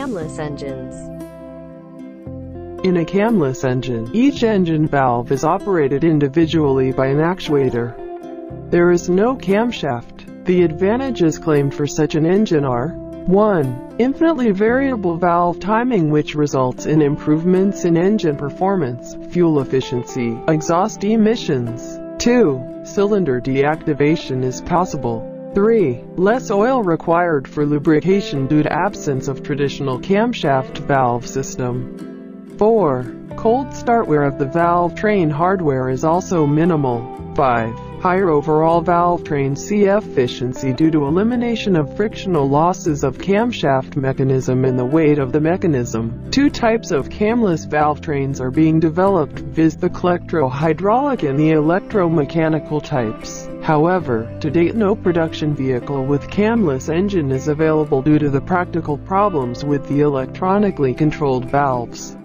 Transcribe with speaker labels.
Speaker 1: camless engines.
Speaker 2: In a camless engine, each engine valve is operated individually by an actuator. There is no camshaft. The advantages claimed for such an engine are 1. Infinitely variable valve timing which results in improvements in engine performance, fuel efficiency, exhaust emissions. 2. Cylinder deactivation is possible. 3. Less oil required for lubrication due to absence of traditional camshaft valve system. 4. Cold start wear of the valve train hardware is also minimal. 5. Higher overall valve train CF efficiency due to elimination of frictional losses of camshaft mechanism and the weight of the mechanism. Two types of camless valve trains are being developed, viz. the electro-hydraulic and the electromechanical types. However, to date no production vehicle with camless engine is available due to the practical problems with the electronically controlled valves.